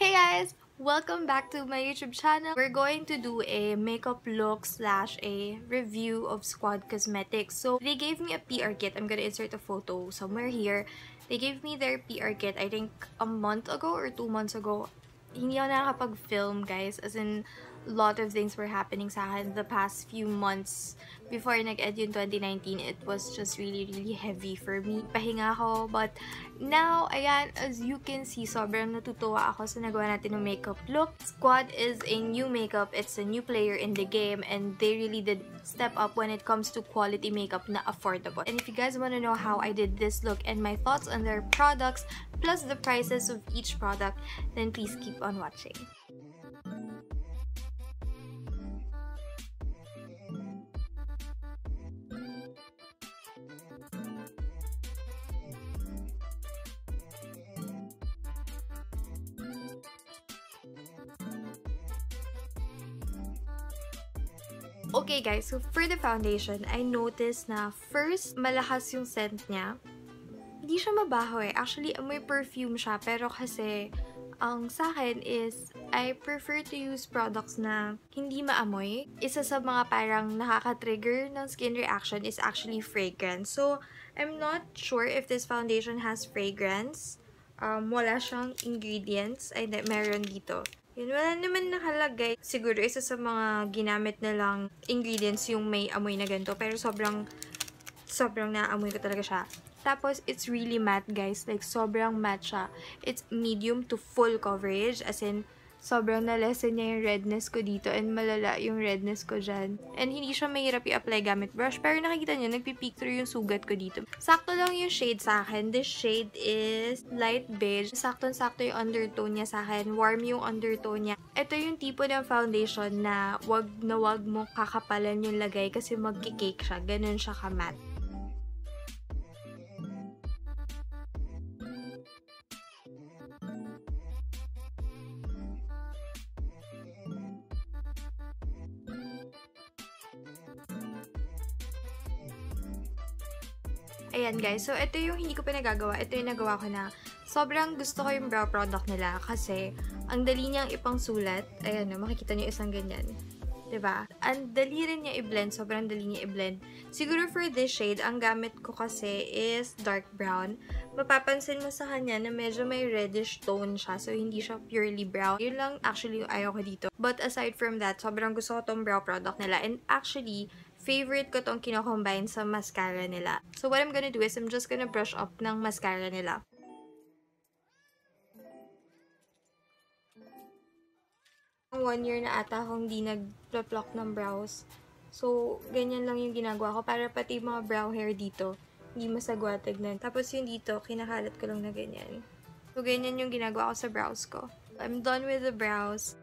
Hey guys! Welcome back to my YouTube channel. We're going to do a makeup look slash a review of Squad Cosmetics. So, they gave me a PR kit. I'm gonna insert a photo somewhere here. They gave me their PR kit, I think, a month ago or two months ago. Hindi ako nakakapag-film, guys. As in, lot of things were happening sa akin the past few months before nag-ed yung 2019, it was just really, really heavy for me. Pahinga ako, but now, ayan, as you can see, sobrang natutuwa ako sa nagawa natin ng makeup look. Squad is a new makeup, it's a new player in the game, and they really did step up when it comes to quality makeup na affordable. And if you guys want to know how I did this look and my thoughts on their products, plus the prices of each product, then please keep on watching. Okay guys, so for the foundation, I noticed na first, malakas yung scent niya. Hindi siya mabaho eh. Actually, may perfume siya. Pero kasi, ang sa akin is, I prefer to use products na hindi maamoy. Isa sa mga parang nakaka-trigger ng skin reaction is actually fragrance. So, I'm not sure if this foundation has fragrance. Um, wala siyang ingredients. Ay, meron dito. Yun, wala naman nakalagay. Siguro isa sa mga ginamit na lang ingredients yung may amoy na ganito. Pero sobrang, sobrang naamoy ko talaga siya. Tapos, it's really matte, guys. Like, sobrang matte siya. It's medium to full coverage. As in, sobrang na-lessen niya yung redness ko dito and malala yung redness ko dyan. And hindi siya mahirap i-apply gamit brush, pero nakikita niyo, nagpipeek through yung sugat ko dito. Sakto lang yung shade sa akin. This shade is light beige. Sakto-sakto yung undertone niya sa akin. Warm yung undertone niya. Ito yung tipo ng foundation na wag na wag mo kakapalan yung lagay kasi magkikake siya. Ganun siya ka-matte. Guys, so ito yung hindi ko pa nagagawa. Ito yung nagawa ko na sobrang gusto ko yung brow product nila kasi ang dali niyang ipang sulat. Ayan makikita niyo isang ganyan. ba? Diba? Ang dali rin niya i-blend. Sobrang dali niya i-blend. Siguro for this shade, ang gamit ko kasi is dark brown. Mapapansin mo sa kanya na medyo may reddish tone siya. So, hindi siya purely brown. Yun lang actually yung ayaw ko dito. But aside from that, sobrang gusto ko tong brow product nila. And actually, favorite ko tong kinocombine sa mascara nila. So, what I'm gonna do is, I'm just gonna brush up ng mascara nila. One year na ata akong di nag-pluck ng brows. So, ganyan lang yung ginagawa ko para pati mga brow hair dito, hindi masagwa tignan. Tapos yung dito, kinakalat ko lang na ganyan. So, ganyan yung ginagawa ko sa brows ko. I'm done with the brows.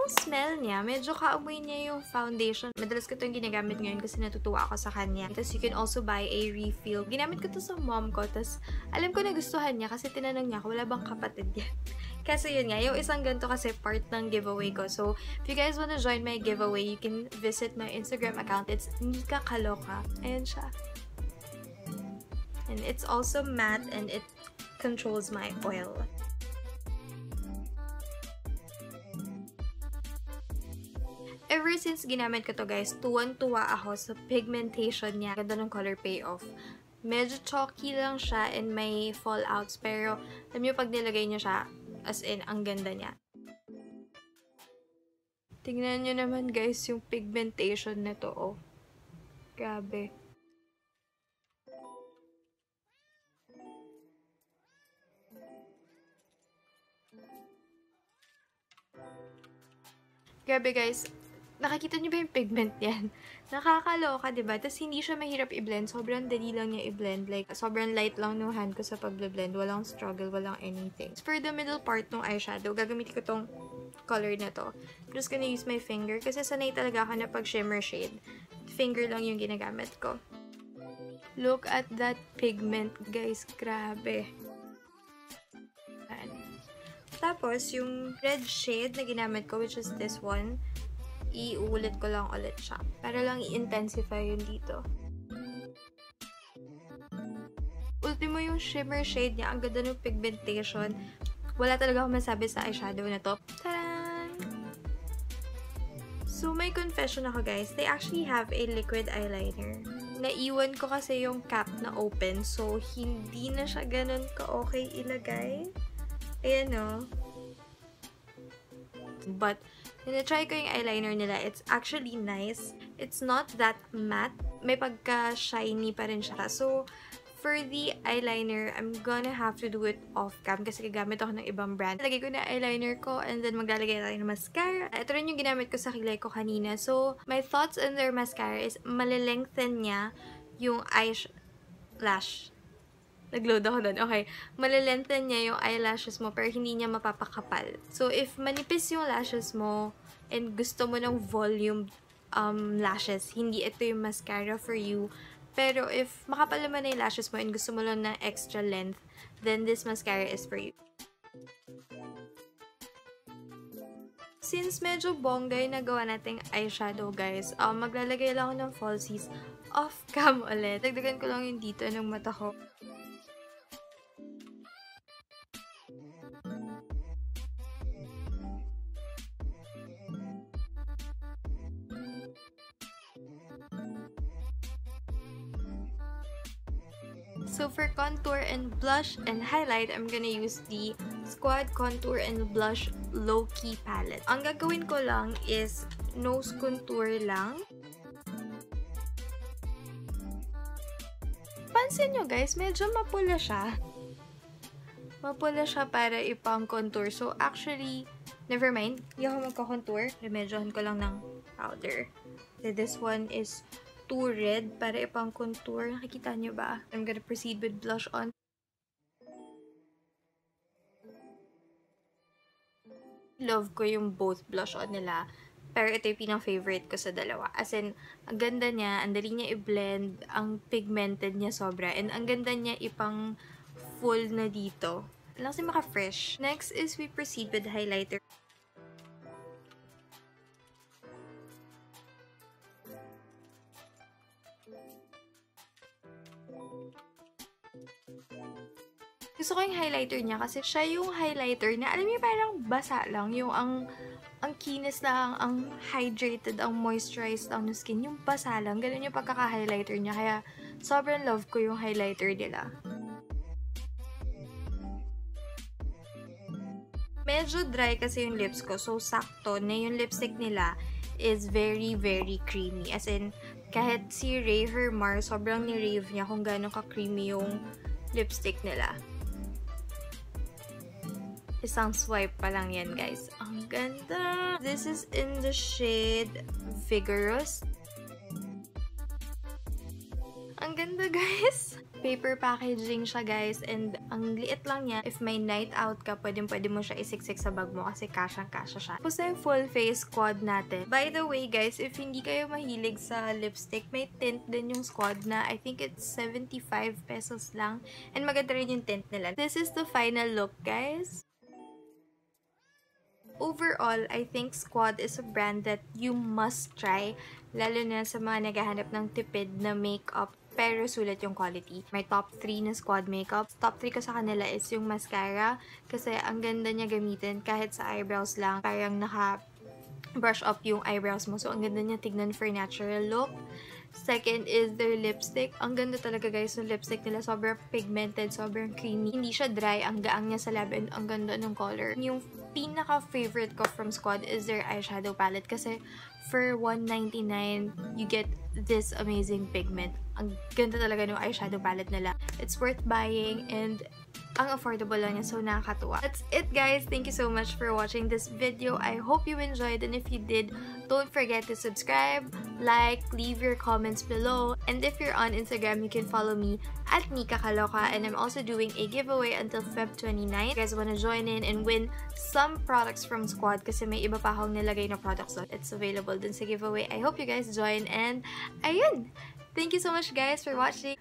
Yung smell niya, medyo kaamoy niya yung foundation. Madalas ko itong ginagamit ngayon kasi natutuwa ako sa kanya. Tapos you can also buy a refill. Ginamit ko to sa mom ko. Tapos alam ko nagustuhan niya kasi tinanong niya ako, wala bang kapatid yan? Kasi yun nga, yung isang ganito kasi part ng giveaway ko. So, if you guys wanna join my giveaway, you can visit my Instagram account. It's Nika Kaloka. Ayan siya. And it's also matte and it controls my oil. Ever since ginamit ko to guys, tuwan-tuwa ako sa pigmentation niya. Ganda ng color payoff. Medyo chalky lang siya and may fallouts. Pero, alam nyo, pag nilagay nyo siya, as in, ang ganda niya. Tingnan nyo naman guys yung pigmentation nito, oh. Grabe. Grabe guys, nakikita niyo ba yung pigment yan? Nakakaloka, diba? Tapos hindi siya mahirap i-blend. Sobrang dali lang niya i-blend. Like, sobrang light lang ng hand ko sa pag-blend. Walang struggle, walang anything. For the middle part ng eyeshadow, gagamitin ko tong color na to. I'm just gonna use my finger kasi sanay talaga ako na pag shimmer shade. Finger lang yung ginagamit ko. Look at that pigment, guys. Grabe. Tapos, yung red shade na ginamit ko, which is this one, iulit ko lang ulit siya. Para lang i-intensify yun dito. Ultimo yung shimmer shade niya. Ang ganda ng pigmentation. Wala talaga akong masabi sa eyeshadow na to. Taran! So, may confession ako guys. They actually have a liquid eyeliner. Naiwan ko kasi yung cap na open. So, hindi na siya ganun ka-okay ilagay. Ayan o. Oh. But, try ko yung eyeliner nila. It's actually nice. It's not that matte. May pagka-shiny pa rin siya. So, for the eyeliner, I'm gonna have to do it off-cam kasi gagamit ako ng ibang brand. Lagay ko na eyeliner ko and then maglalagay tayo ng mascara. Ito rin yung ginamit ko sa kilay ko kanina. So, my thoughts on their mascara is malilengthen niya yung eyelash. Nag-load ako doon. Okay. Malilengthen niya yung eyelashes mo pero hindi niya mapapakapal. So, if manipis yung lashes mo and gusto mo ng volume um, lashes, hindi ito yung mascara for you, pero if makapal naman na yung lashes mo and gusto mo lang ng extra length, then this mascara is for you. Since medyo bongga yung nagawa nating eyeshadow, guys, um, maglalagay lang ako ng falsies off-cam ulit. Dagdagan ko lang yung dito ng mata ko. So for contour and blush and highlight, I'm gonna use the Squad Contour and Blush Low Key Palette. Ang gagawin ko lang is nose contour lang. Pansin nyo guys, medyo mapula siya. Mapula siya para ipang contour. So actually, never mind. Hindi ako magka-contour. Remedyohan ko lang ng powder. So This one is too red para ipang contour. Nakikita niyo ba? I'm gonna proceed with blush on. Love ko yung both blush on nila. Pero ito yung pinang-favorite ko sa dalawa. As in, ang ganda niya, ang dali niya i-blend, ang pigmented niya sobra, and ang ganda niya ipang full na dito. Lang kasi maka-fresh. Next is we proceed with highlighter. Gusto ko yung highlighter niya kasi siya yung highlighter na, alam niyo, parang basa lang. Yung ang, ang kinis lang, ang hydrated, ang moisturized lang ng skin. Yung basa lang. Ganun yung pagkaka-highlighter niya. Kaya, sobrang love ko yung highlighter nila. Medyo dry kasi yung lips ko. So, sakto na yung lipstick nila is very, very creamy. As in, kahit si Ray Hermar, sobrang ni-rave niya kung gano'n ka-creamy yung lipstick nila. Isang swipe pa lang yan, guys. Ang ganda! This is in the shade Vigorous. Ang ganda, guys! Paper packaging siya, guys. And ang liit lang niya. If may night out ka, pwede, pwede mo siya isiksik sa bag mo kasi kasyang-kasya siya. Tapos yung full face squad natin. By the way, guys, if hindi kayo mahilig sa lipstick, may tint din yung squad na I think it's 75 pesos lang. And maganda rin yung tint nila. This is the final look, guys overall, I think Squad is a brand that you must try, lalo na sa mga naghahanap ng tipid na makeup pero sulit yung quality. My top 3 na squad makeup. Top 3 ko sa kanila is yung mascara kasi ang ganda niya gamitin kahit sa eyebrows lang. Parang naka brush up yung eyebrows mo. So, ang ganda niya tignan for natural look. Second is their lipstick. Ang ganda talaga guys ng lipstick nila. Sobrang pigmented, sobrang creamy. Hindi siya dry. Ang gaang niya sa lab and ang ganda ng color. Yung pinaka-favorite ko from Squad is their eyeshadow palette kasi for 199 you get this amazing pigment. Ang ganda talaga ng eyeshadow palette nila. It's worth buying and ang affordable lang niya, so nakakatuwa. That's it guys! Thank you so much for watching this video. I hope you enjoyed and if you did, don't forget to subscribe, like, leave your comments below, and if you're on Instagram, you can follow me at Nika Kaloka and I'm also doing a giveaway until Feb 29. If you guys wanna join in and win some products from Squad kasi may iba pa akong nilagay na products doon. It's available dun sa giveaway. I hope you guys join and ayun! Thank you so much guys for watching!